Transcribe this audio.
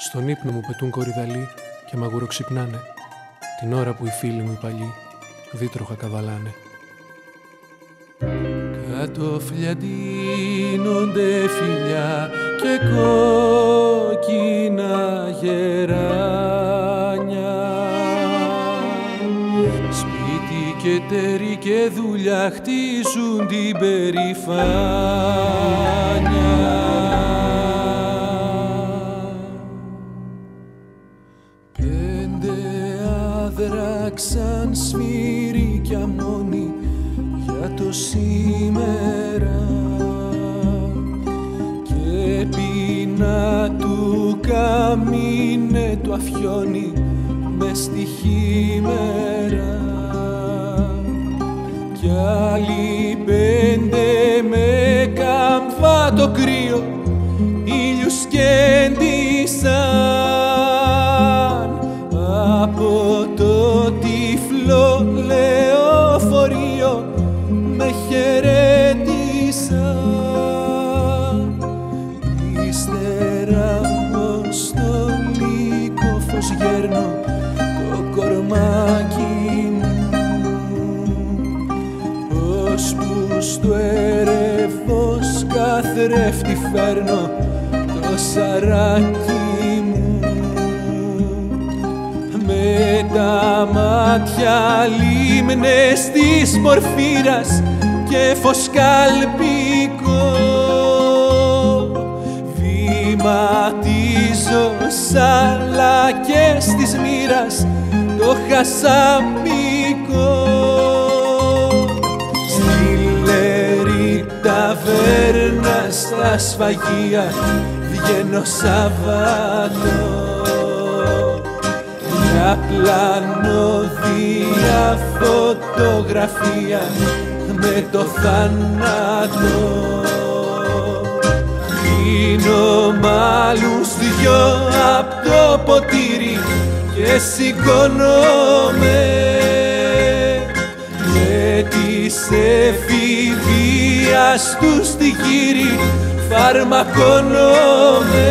Στον ύπνο μου πετούν κορυδαλοί και μαγουροξυπνάνε Την ώρα που οι φίλοι μου οι παλιοί δίτροχα καβαλάνε. Κατόφλια ντύνονται φιλιά και κόκκινα γεράνια. Σπίτι και τέρι και δουλειά χτίζουν την περηφάνια σαν σφυρίκια μόνη για το σήμερα. Και πίνα του καμίνε το αφιόνι μες στη χειμέρα κι άλλοι πέντε με καμφά το κρύο ήλιους κέντησαν το κορμάκι μου. Ως που στο ερευός καθρέφτη φέρνω το σαράκι με τα μάτια λίμνες της πορφύρας και φωσκαλπικό βηματίζω σαλακές της μοίρας το χασαπικό στη λερή ταβέρνα στα σφαγεία βγαίνω Σαββατό για πλανόδια φωτογραφία με το θάνατο Πίνω μάλους δυο απ' το ποτήρι και σηκώνομαι. Με της εφηβείας του στη γύρι φαρμακώνομαι